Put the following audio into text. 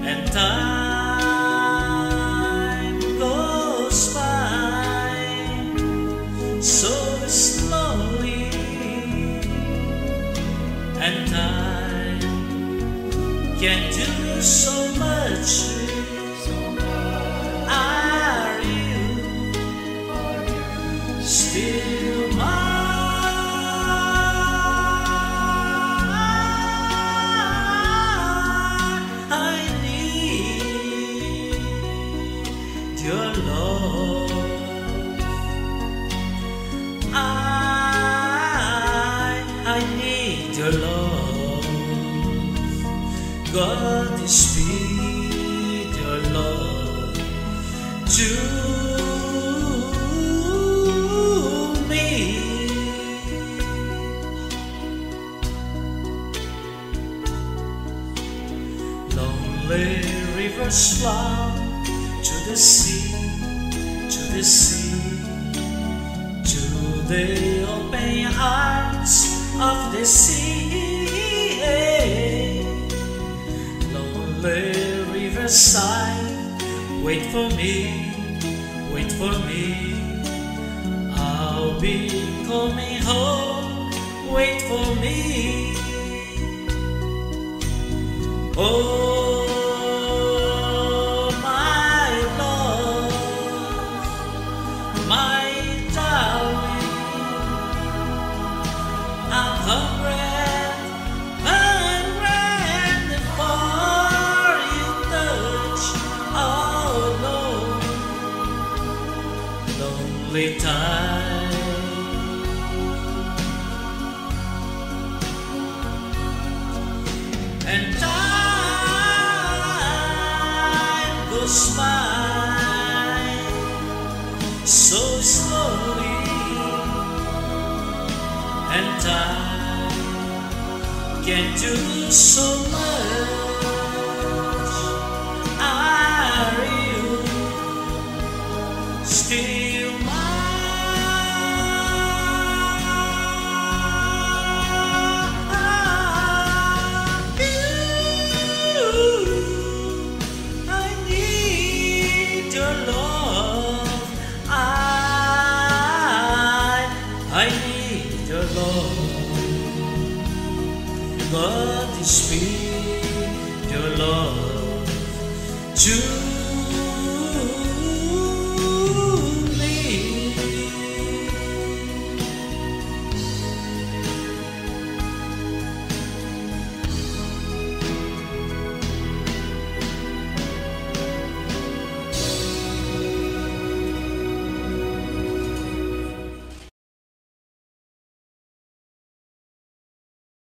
and time goes by so slowly and time can do so much. Your love. I, I need your love. God speed your love to me. Lonely rivers flow the sea, to the sea, to the open hearts of the sea. Lonely riverside, wait for me, wait for me. I'll be coming home, wait for me. Oh, no, lonely time. and time goes by so slowly, and time can do so much. Are you still God is sweet, your love to